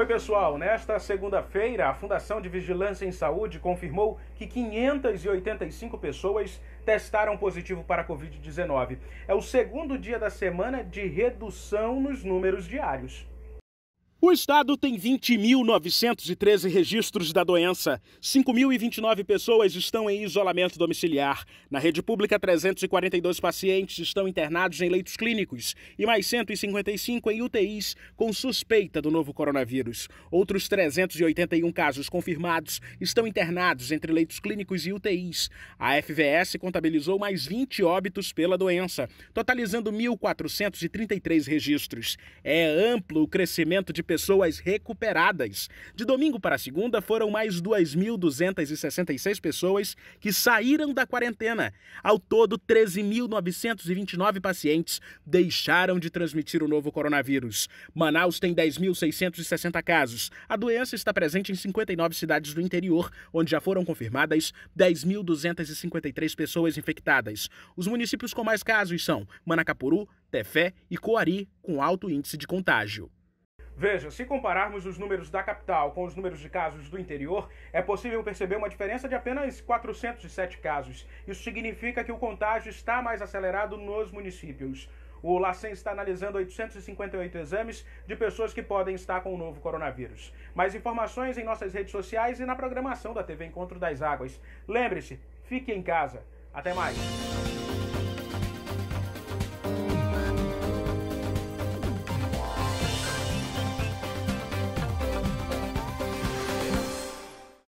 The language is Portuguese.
Oi, pessoal. Nesta segunda-feira, a Fundação de Vigilância em Saúde confirmou que 585 pessoas testaram positivo para a Covid-19. É o segundo dia da semana de redução nos números diários. O estado tem 20.913 registros da doença. 5.029 pessoas estão em isolamento domiciliar. Na rede pública, 342 pacientes estão internados em leitos clínicos e mais 155 em UTIs com suspeita do novo coronavírus. Outros 381 casos confirmados estão internados entre leitos clínicos e UTIs. A FVS contabilizou mais 20 óbitos pela doença, totalizando 1.433 registros. É amplo o crescimento de pessoas recuperadas. De domingo para segunda, foram mais 2.266 pessoas que saíram da quarentena. Ao todo, 13.929 pacientes deixaram de transmitir o novo coronavírus. Manaus tem 10.660 casos. A doença está presente em 59 cidades do interior, onde já foram confirmadas 10.253 pessoas infectadas. Os municípios com mais casos são Manacapuru, Tefé e Coari, com alto índice de contágio. Veja, se compararmos os números da capital com os números de casos do interior, é possível perceber uma diferença de apenas 407 casos. Isso significa que o contágio está mais acelerado nos municípios. O LACEN está analisando 858 exames de pessoas que podem estar com o novo coronavírus. Mais informações em nossas redes sociais e na programação da TV Encontro das Águas. Lembre-se, fique em casa. Até mais.